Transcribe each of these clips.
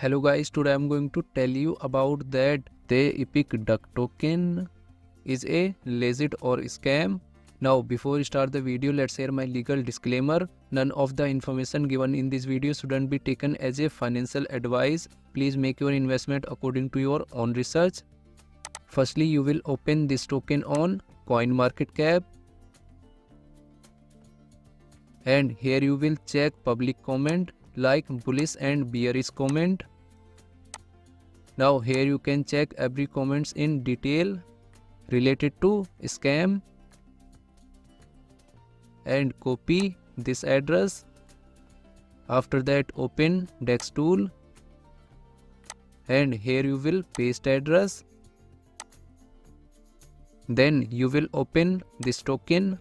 hello guys today i'm going to tell you about that the EPIK DUCK token is a legit or scam. Now before we start the video let's share my legal disclaimer. None of the information given in this video shouldn't be taken as a financial advice. Please make your investment according to your own research. Firstly you will open this token on CoinMarketCap and here you will check public comment like bullish and bearish comment. Now here you can check every comments in detail related to scam and copy this address. After that open DEXTools and here you will paste address. Then you will open this token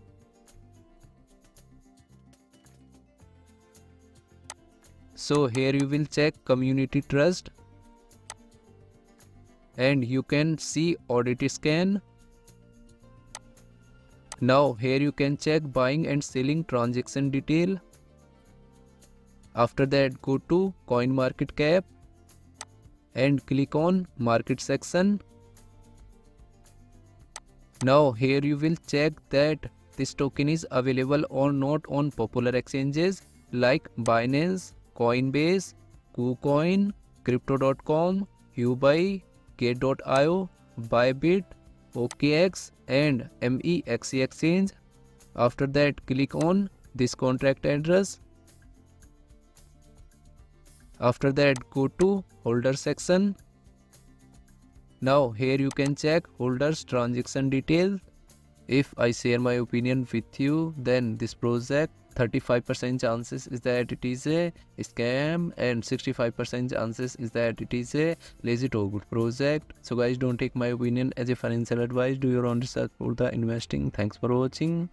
so here you will check community trust. And you can see audit scan. Now here you can check buying and selling transaction detail. After that go to CoinMarketCap and click on market section. Now here you will check that this token is available or not on popular exchanges like Binance, Coinbase, KuCoin, Crypto.com, Huobi, Gate.io, Bybit, OKX and MEXC exchange. After that click on this contract address. After that go to holder section. Now here you can check holders transaction details. If I share my opinion with you then this project 35% chances is that it is a scam and 65% chances is that it is a or good project. So guys don't take my opinion as a financial advice. Do your own research for the investing. Thanks for watching